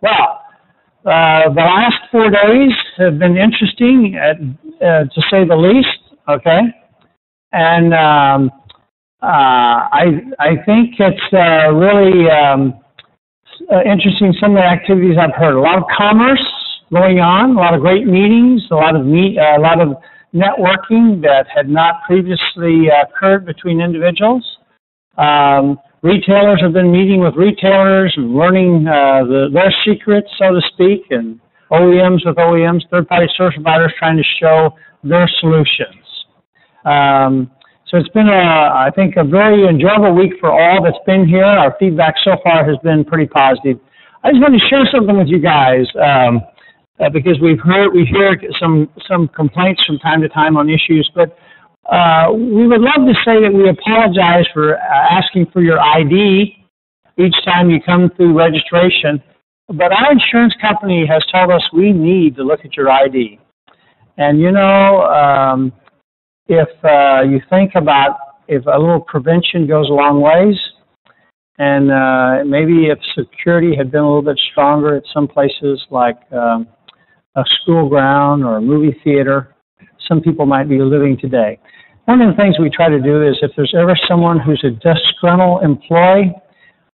Well, uh, the last four days have been interesting, at, uh, to say the least. Okay, and um, uh, I I think it's uh, really um, uh, interesting some of the activities I've heard. A lot of commerce going on, a lot of great meetings, a lot of meet, uh, a lot of networking that had not previously occurred between individuals. Um, retailers have been meeting with retailers and learning uh, the, their secrets, so to speak, and OEMs with OEMs, third-party service providers trying to show their solutions. Um, so it's been, a, I think, a very enjoyable week for all that's been here. Our feedback so far has been pretty positive. I just want to share something with you guys um, uh, because we've heard we hear some some complaints from time to time on issues, but uh, we would love to say that we apologize for uh, asking for your ID each time you come through registration. But our insurance company has told us we need to look at your ID. And you know, um, if uh, you think about if a little prevention goes a long ways, and uh, maybe if security had been a little bit stronger at some places like um, a school ground or a movie theater, some people might be living today. One of the things we try to do is if there's ever someone who's a disgruntled employee,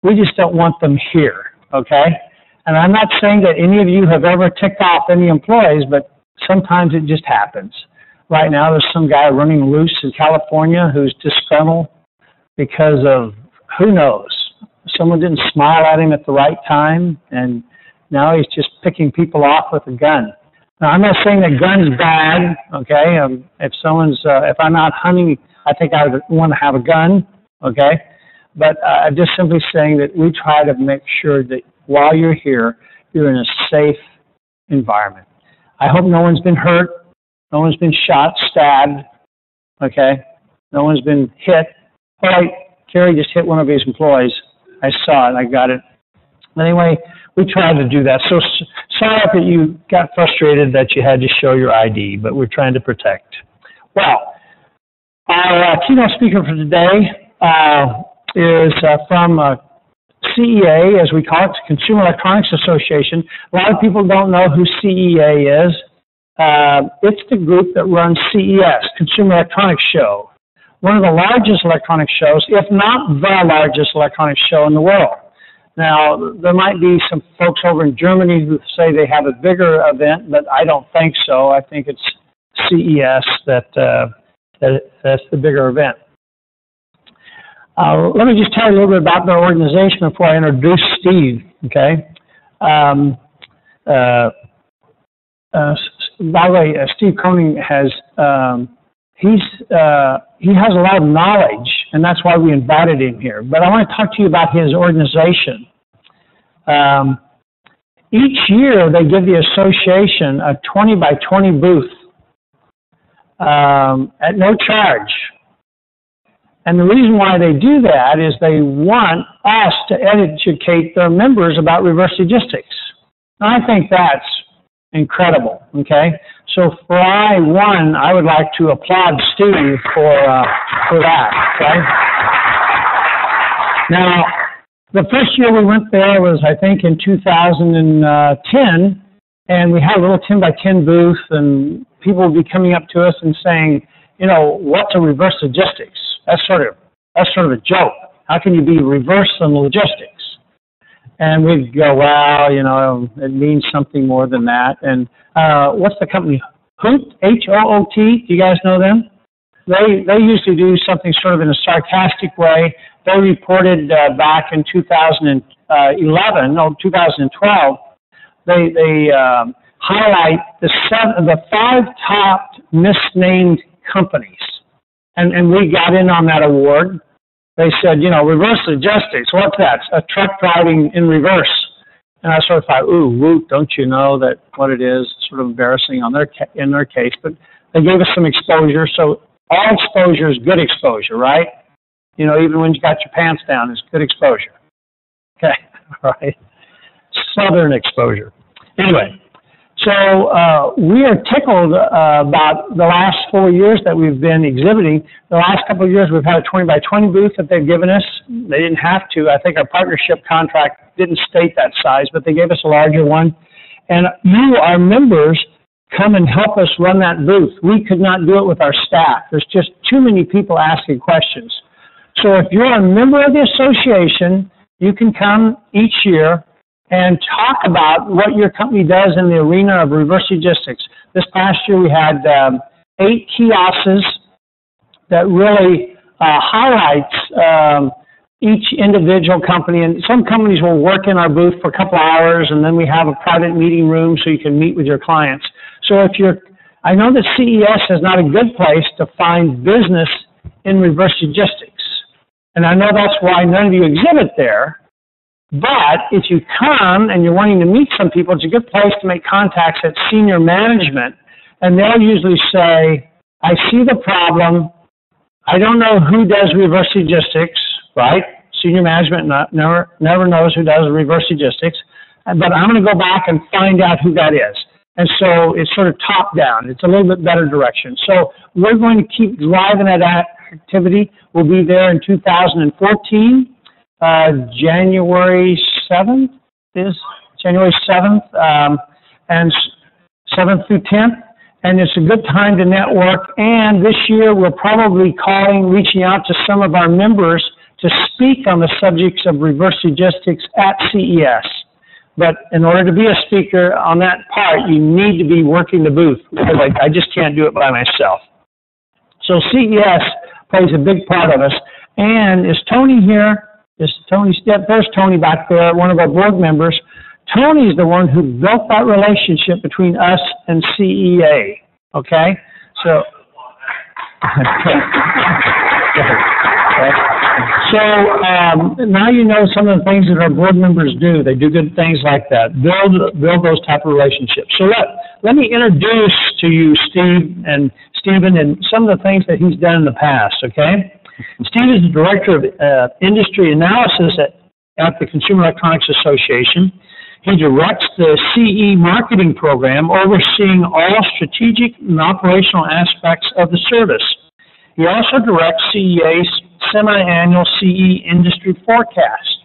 we just don't want them here, okay? And I'm not saying that any of you have ever ticked off any employees, but sometimes it just happens. Right now, there's some guy running loose in California who's disgruntled because of who knows. Someone didn't smile at him at the right time, and now he's just picking people off with a gun. Now, I'm not saying that gun's bad, okay? Um, if someone's, uh, if I'm out hunting, I think I would want to have a gun, okay? But uh, I'm just simply saying that we try to make sure that while you're here, you're in a safe environment. I hope no one's been hurt. No one's been shot, stabbed, okay? No one's been hit. All right, Kerry just hit one of his employees. I saw it. I got it. Anyway, we try to do that. So sorry that you got frustrated that you had to show your ID, but we're trying to protect. Well, our uh, keynote speaker for today uh, is uh, from uh, CEA, as we call it, Consumer Electronics Association. A lot of people don't know who CEA is. Uh, it's the group that runs CES, Consumer Electronics Show, one of the largest electronic shows, if not the largest electronic show in the world. Now, there might be some folks over in Germany who say they have a bigger event, but I don't think so. I think it's CES that, uh, that that's the bigger event. Uh, let me just tell you a little bit about the organization before I introduce Steve. Okay. Um, uh, uh by the way, uh, Steve Koenig has um, he's uh, he has a lot of knowledge, and that's why we invited him here. But I want to talk to you about his organization. Um, each year, they give the association a 20 by 20 booth um, at no charge. And the reason why they do that is they want us to educate their members about reverse logistics. And I think that's incredible. Okay, so for I one, I would like to applaud Steve for uh, for that. Okay. Now, the first year we went there was I think in 2010, and we had a little 10 by 10 booth, and people would be coming up to us and saying, you know, what's a reverse logistics? That's sort of that's sort of a joke. How can you be reverse in logistics? And we'd go, well, you know, it means something more than that. And uh, what's the company? Hoot, H-O-O-T. Do you guys know them? They they usually do something sort of in a sarcastic way. They reported uh, back in 2011, no, 2012. They they um, highlight the seven, the five top misnamed companies, and and we got in on that award they said, you know, reverse logistics. What's that? A truck driving in reverse. And I sort of thought, ooh, woot, don't you know that what it is? Sort of embarrassing on their ca- in their case, but they gave us some exposure. So all exposure is good exposure, right? You know, even when you got your pants down, it's good exposure. Okay, all right. Southern exposure. Anyway, So uh, we are tickled uh, about the last four years that we've been exhibiting. The last couple of years, we've had a 20 by 20 booth that they've given us. They didn't have to. I think our partnership contract didn't state that size, but they gave us a larger one. And you, our members, come and help us run that booth. We could not do it with our staff. There's just too many people asking questions. So if you're a member of the association, you can come each year and talk about what your company does in the arena of reverse logistics. This past year we had um, eight kiosks that really uh, highlights um, each individual company. And some companies will work in our booth for a couple hours, and then we have a private meeting room so you can meet with your clients. So if you're, I know that CES is not a good place to find business in reverse logistics. And I know that's why none of you exhibit there. But if you come and you're wanting to meet some people, it's a good place to make contacts at senior management. And they'll usually say, I see the problem. I don't know who does reverse logistics, right? Senior management not, never, never knows who does reverse logistics. But I'm going to go back and find out who that is. And so it's sort of top down. It's a little bit better direction. So we're going to keep driving that activity. We'll be there in 2014. Uh, January 7th is January 7th, um, and 7th through 10th. And it's a good time to network. And this year we're probably calling, reaching out to some of our members to speak on the subjects of reverse logistics at CES. But in order to be a speaker on that part, you need to be working the booth because I, I just can't do it by myself. So CES plays a big part of us. And is Tony here? Is Tony Step. There's Tony back there, one of our board members. Tony's the one who built that relationship between us and CEA. Okay? So, so um, now you know some of the things that our board members do. They do good things like that. Build build those type of relationships. So let let me introduce to you Steve and Stephen and some of the things that he's done in the past. Okay. Steve is the Director of uh, Industry Analysis at, at the Consumer Electronics Association. He directs the CE marketing program, overseeing all strategic and operational aspects of the service. He also directs CEA's semi-annual CE industry forecast,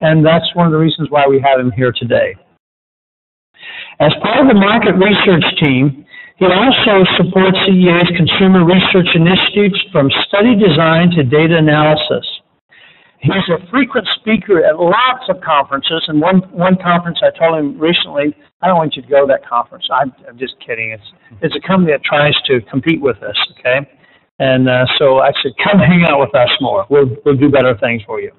and that's one of the reasons why we have him here today. As part of the market research team, he also supports CEA's consumer research initiatives from study design to data analysis. He's a frequent speaker at lots of conferences, and one one conference I told him recently, I don't want you to go to that conference. I'm, I'm just kidding. It's it's a company that tries to compete with us, okay? And uh, so I said, come hang out with us more. We'll we'll do better things for you.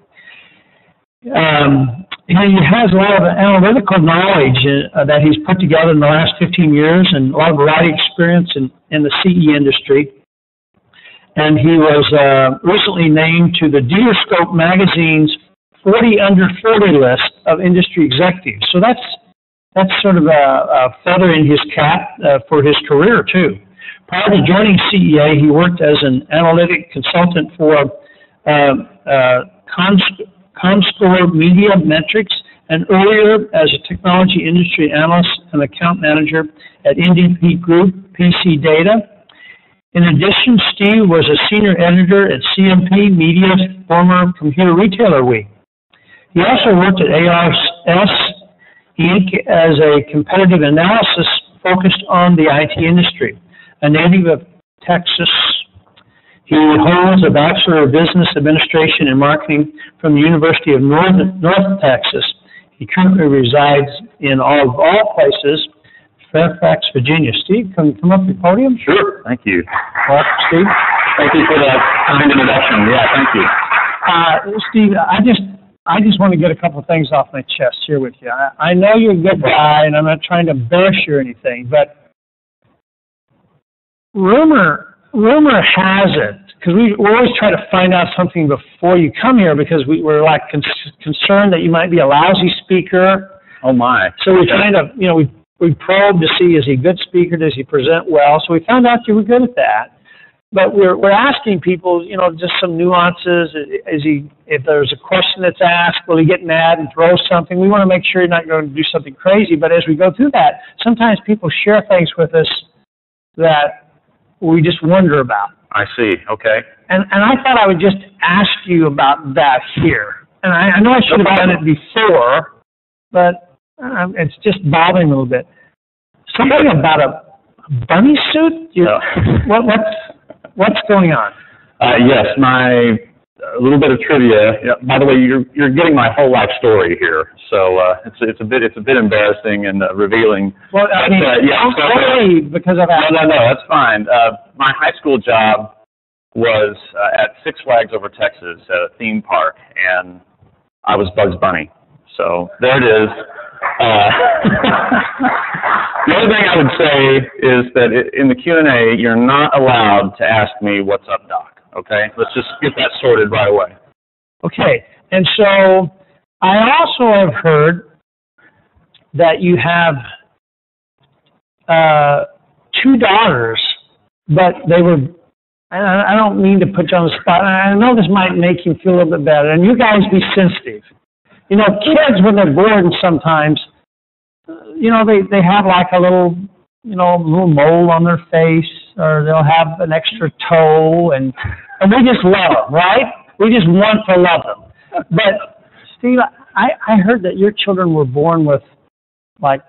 Um, he has a lot of analytical knowledge uh, that he's put together in the last 15 years and a lot of variety experience in, in the CE industry. And he was uh, recently named to the Dealerscope magazine's 40 under 40 list of industry executives. So that's that's sort of a, a feather in his cap uh, for his career too. Prior to joining CEA, he worked as an analytic consultant for uh, uh, Comscore Media Metrix, and earlier as a technology industry analyst and account manager at NDP Group PC Data. In addition, Steve was a senior editor at CMP Media, former Computer Retailer Week. He also worked at ARS Inc. as a competitive analysis focused on the IT industry. A native of Texas, he holds a Bachelor of Business Administration and Marketing from the University of North, North Texas. He currently resides in all of all places, Fairfax, Virginia. Steve, can you come up to the podium? Sure. Thank you. Welcome, Steve. Thank you for that kind introduction. Yeah, thank you. Uh, Steve, I just I just want to get a couple of things off my chest here with you. I, I know you're a good guy, and I'm not trying to bash you or anything, but rumor rumor has it, because we, we always try to find out something before you come here because we, we're like con- concerned that you might be a lousy speaker. Oh my. So we kind of, you know, we, we probed to see is he a good speaker? Does he present well? So we found out you were good at that. but we're we're asking people, you know, just some nuances. Is he if there's a question that's asked, will he get mad and throw something? We want to make sure you're not going to do something crazy. But as we go through that, sometimes people share things with us that we just wonder about. I see. Okay. And and I thought I would just ask you about that here. And I, I know I should have done it before, but um, it's just bothering me a little bit. Something about a bunny suit? You, No. what what's what's going on? Uh, yes, my a little bit of trivia. Yeah, by the way, you're you're getting my whole life story here, so uh, it's it's a bit it's a bit embarrassing and uh, revealing. Well, I mean, uh, yeah, don't, so- don't because of No, that. no, no, that's fine. Uh, my high school job was uh, at Six Flags over Texas at a theme park, and I was Bugs Bunny. So there it is. Uh, the other thing I would say is that in the Q and A, you're not allowed to ask me what's up, Doc. Okay, let's just get that sorted right away. Okay, and so I also have heard that you have uh, two daughters, but they were. I don't mean to put you on the spot. I know this might make you feel a little bit better, and you guys be sensitive. You know, kids when they're bored sometimes, you know, they they have like a little, you know, little mole on their face, or they'll have an extra toe, and and we just love them, right? We just want to love them. But Steve, I I heard that your children were born with like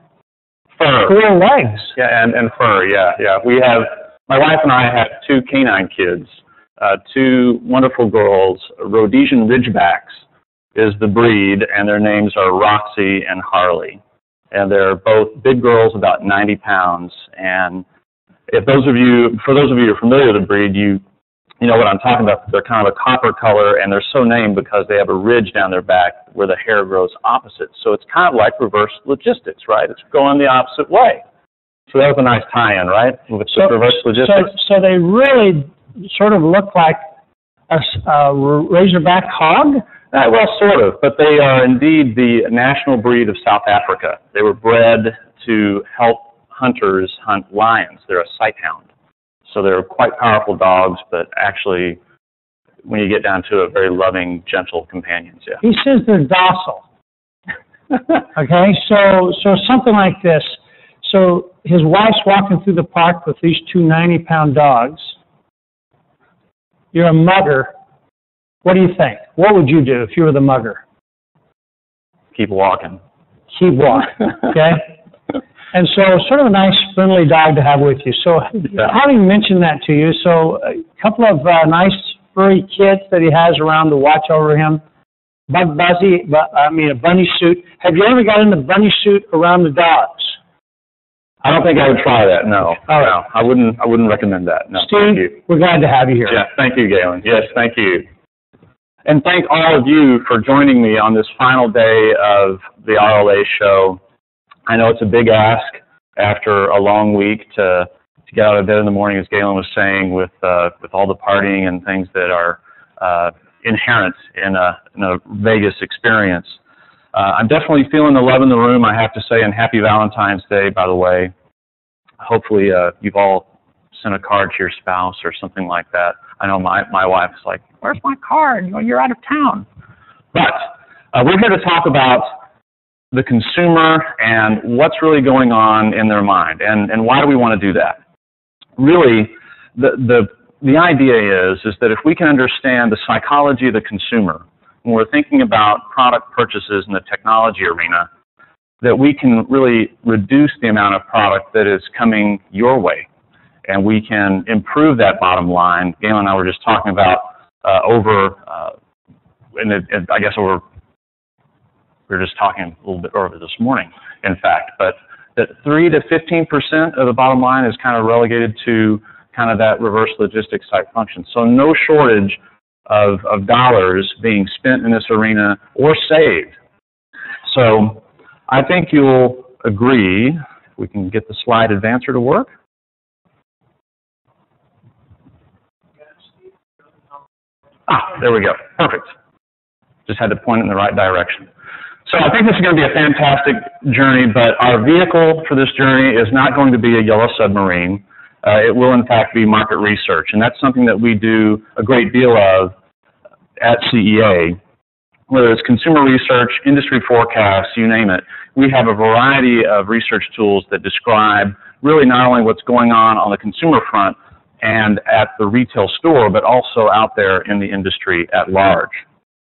Fur. four legs. Yeah, and, and fur, yeah, yeah. We have, my wife and I have two canine kids, uh, two wonderful girls. Rhodesian Ridgebacks is the breed, and their names are Roxy and Harley. And they're both big girls, about 90 pounds. And if those of you, for those of you who are familiar with the breed, you, you know what I'm talking about. They're kind of a copper color, and they're so named because they have a ridge down their back where the hair grows opposite. So it's kind of like reverse logistics, right? It's going the opposite way. So that was a nice tie-in, right? With the reverse logistics. so they really sort of look like a, a razorback hog. Uh, well, sort of, but they are indeed the national breed of South Africa. They were bred to help hunters hunt lions. They're a sight hound. So they're quite powerful dogs, but actually, when you get down to it, very loving, gentle companions, yeah. He says they're docile. Okay, so so something like this. So his wife's walking through the park with these two 90 pound dogs. You're a mugger. What do you think? What would you do if you were the mugger? Keep walking. Keep walking. Okay. And so, sort of a nice, friendly dog to have with you. So, Yeah. having mentioned that to you, so a couple of uh, nice furry kids that he has around to watch over him. Bug Buzzy, bu- I mean a bunny suit. Have you ever gotten the bunny suit around the dogs? I don't think I would try that. No, right. no, I wouldn't. I wouldn't recommend that. No. Steve, we're glad to have you here. Yeah, thank you, Gailen. Yes, thank you. And thank all of you for joining me on this final day of the RLA show. I know it's a big ask after a long week to to get out of bed in the morning, as Gailen was saying, with uh, with all the partying and things that are uh, inherent in a in a Vegas experience. Uh, I'm definitely feeling the love in the room, I have to say, and happy Valentine's Day, by the way. Hopefully, uh, you've all sent a card to your spouse or something like that. I know my my wife's like, "Where's my card? You know, You're out of town." But uh, we're here to talk about the consumer and what's really going on in their mind, and and why do we want to do that? Really, the the the idea is is that if we can understand the psychology of the consumer when we're thinking about product purchases in the technology arena, that we can really reduce the amount of product that is coming your way and we can improve that bottom line. Gailen and I were just talking about uh, over, uh, and I guess over, we were just talking a little bit earlier this morning, in fact, but that 3 to 15 percent of the bottom line is kind of relegated to kind of that reverse logistics type function. So no shortage of, of dollars being spent in this arena or saved. So I think you'll agree, if we can get the slide advancer to work. Ah, there we go. Perfect. Just had to point it in the right direction. So I think this is going to be a fantastic journey, but our vehicle for this journey is not going to be a yellow submarine. uh, it will in fact be market research. And that's something that we do a great deal of at CEA. Whether it's consumer research, industry forecasts, you name it, we have a variety of research tools that describe really not only what's going on on the consumer front and at the retail store, but also out there in the industry at large.